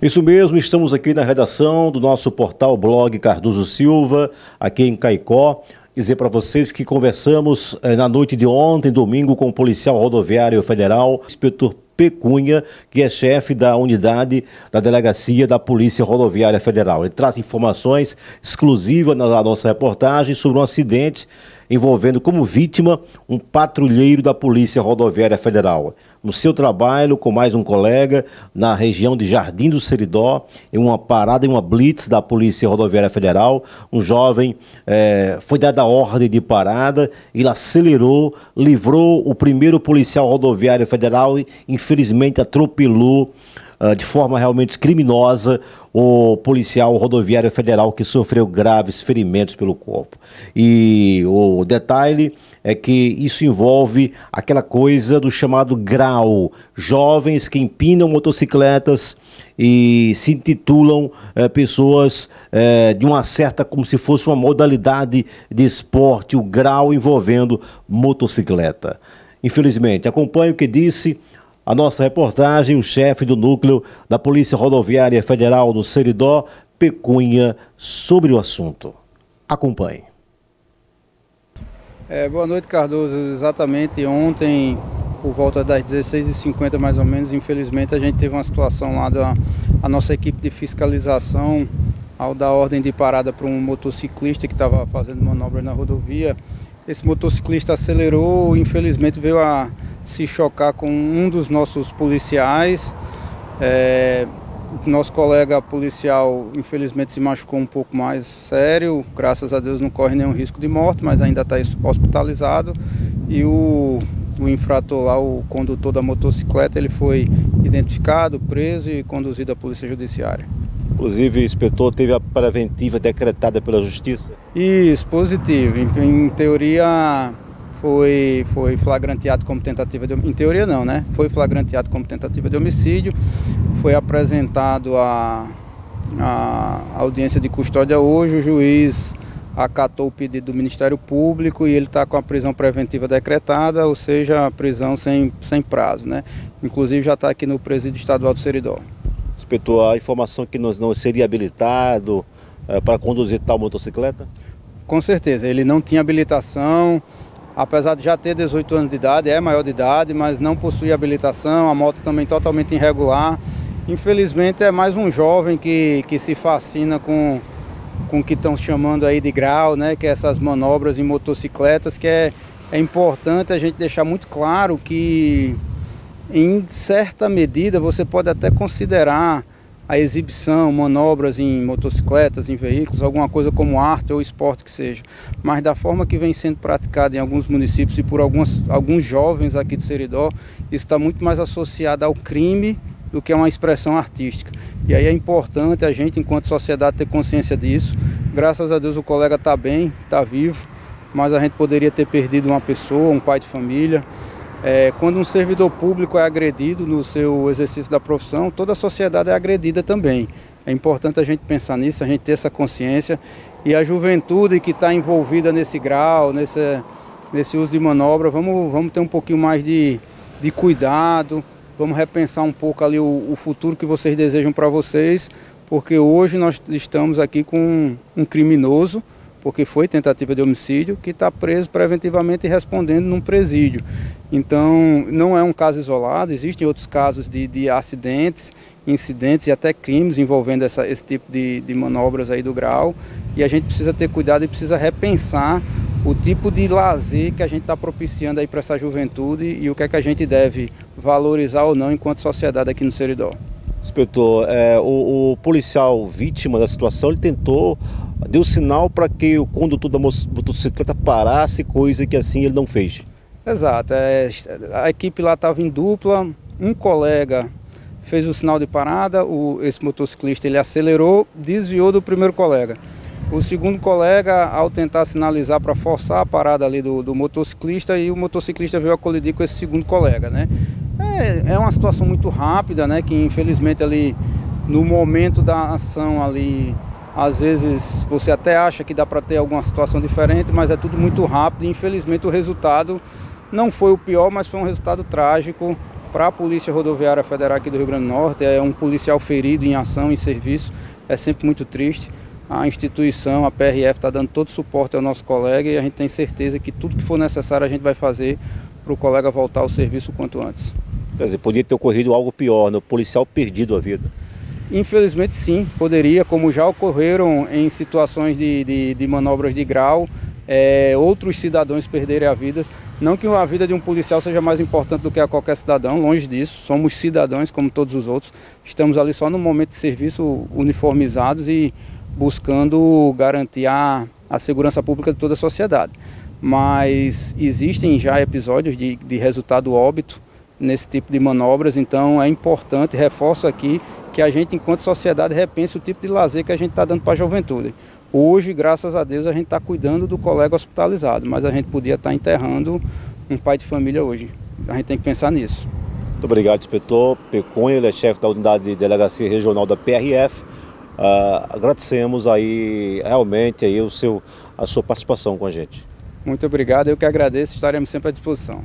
Isso mesmo, estamos aqui na redação do nosso portal blog Cardoso Silva, aqui em Caicó. Dizer para vocês que conversamos eh, na noite de ontem, domingo, com o policial rodoviário federal, inspetor Pecunha, que é chefe da unidade da delegacia da Polícia Rodoviária Federal. Ele traz informações exclusivas na nossa reportagem sobre um acidente envolvendo como vítima um patrulheiro da Polícia Rodoviária Federal. No seu trabalho com mais um colega na região de Jardim do Seridó, em uma parada, em uma blitz da Polícia Rodoviária Federal, um jovem eh, foi dada a ordem de parada, ele acelerou, livrou o primeiro policial rodoviário federal e infelizmente atropelou uh, de forma realmente criminosa o policial rodoviário federal que sofreu graves ferimentos pelo corpo. E o detalhe é que isso envolve aquela coisa do chamado grau, jovens que empinam motocicletas e se intitulam é, pessoas é, de uma certa, como se fosse uma modalidade de esporte, o grau envolvendo motocicleta. Infelizmente, acompanhe o que disse a nossa reportagem, o chefe do núcleo da Polícia Rodoviária Federal no Seridó, Pecunha, sobre o assunto. Acompanhe. É, boa noite, Cardoso. Exatamente ontem, por volta das 16h50 mais ou menos, infelizmente a gente teve uma situação lá da a nossa equipe de fiscalização ao dar ordem de parada para um motociclista que estava fazendo manobra na rodovia. Esse motociclista acelerou, infelizmente veio a se chocar com um dos nossos policiais. É, nosso colega policial, infelizmente, se machucou um pouco mais sério. Graças a Deus não corre nenhum risco de morte, mas ainda está hospitalizado. E o, o infrator lá, o condutor da motocicleta, ele foi identificado, preso e conduzido à Polícia Judiciária. Inclusive, o inspetor teve a preventiva decretada pela Justiça? Isso, positivo. Em, em teoria, foi, foi flagranteado como tentativa de Em teoria não, né? Foi flagranteado como tentativa de homicídio, foi apresentado a, a audiência de custódia hoje, o juiz acatou o pedido do Ministério Público e ele está com a prisão preventiva decretada, ou seja, a prisão sem, sem prazo, né? Inclusive já está aqui no presídio estadual do Seridó. Inspetor, a informação que nós não seria habilitado é, para conduzir tal motocicleta? Com certeza, ele não tinha habilitação, apesar de já ter 18 anos de idade, é maior de idade, mas não possui habilitação, a moto também totalmente irregular. Infelizmente é mais um jovem que, que se fascina com, com o que estão chamando aí de grau, né? Que é essas manobras em motocicletas, que é, é importante a gente deixar muito claro que em certa medida você pode até considerar a exibição, manobras em motocicletas, em veículos, alguma coisa como arte ou esporte que seja. Mas da forma que vem sendo praticada em alguns municípios e por algumas, alguns jovens aqui de Seridó, isso está muito mais associado ao crime do que a uma expressão artística. E aí é importante a gente, enquanto sociedade, ter consciência disso. Graças a Deus o colega está bem, está vivo, mas a gente poderia ter perdido uma pessoa, um pai de família. É, quando um servidor público é agredido no seu exercício da profissão, toda a sociedade é agredida também. É importante a gente pensar nisso, a gente ter essa consciência. E a juventude que está envolvida nesse grau, nesse, nesse uso de manobra, vamos, vamos ter um pouquinho mais de, de cuidado, vamos repensar um pouco ali o, o futuro que vocês desejam para vocês, porque hoje nós estamos aqui com um criminoso porque foi tentativa de homicídio, que está preso preventivamente e respondendo num presídio. Então, não é um caso isolado, existem outros casos de, de acidentes, incidentes e até crimes envolvendo essa, esse tipo de, de manobras aí do grau. E a gente precisa ter cuidado e precisa repensar o tipo de lazer que a gente está propiciando aí para essa juventude e o que é que a gente deve valorizar ou não enquanto sociedade aqui no Seridó. Inspetor, é, o, o, policial vítima da situação, ele tentou, deu sinal para que o condutor da motocicleta parasse, coisa que assim ele não fez. Exato, é, a equipe lá estava em dupla, um colega fez o sinal de parada, o, esse motociclista ele acelerou, desviou do primeiro colega. O segundo colega, ao tentar sinalizar para forçar a parada ali do, do motociclista, e o motociclista veio a colidir com esse segundo colega, né? É, é uma situação muito rápida, né? Que infelizmente ali no momento da ação ali, às vezes você até acha que dá para ter alguma situação diferente, mas é tudo muito rápido e infelizmente o resultado não foi o pior, mas foi um resultado trágico para a Polícia Rodoviária Federal aqui do Rio Grande do Norte, é um policial ferido em ação, em serviço, é sempre muito triste. A instituição, a PRF, está dando todo o suporte ao nosso colega e a gente tem certeza que tudo que for necessário a gente vai fazer para o colega voltar ao serviço o quanto antes. Quer dizer, podia ter ocorrido algo pior, no né? policial perdido a vida. Infelizmente sim, poderia, como já ocorreram em situações de, de, de manobras de grau, é, outros cidadãos perderem a vida. Não que a vida de um policial seja mais importante do que a qualquer cidadão, longe disso. Somos cidadãos como todos os outros. Estamos ali só no momento de serviço uniformizados e buscando garantir a, a segurança pública de toda a sociedade. Mas existem já episódios de, de resultado óbito nesse tipo de manobras, então é importante, reforço aqui, que a gente, enquanto sociedade, repense o tipo de lazer que a gente está dando para a juventude. Hoje, graças a Deus, a gente está cuidando do colega hospitalizado, mas a gente podia estar tá enterrando um pai de família hoje. A gente tem que pensar nisso. Muito obrigado, inspetor Pecunha, ele é chefe da unidade de delegacia regional da PRF. Uh, ah, agradecemos aí realmente aí o seu, a sua participação com a gente. Muito obrigado, eu que agradeço, estaremos sempre à disposição.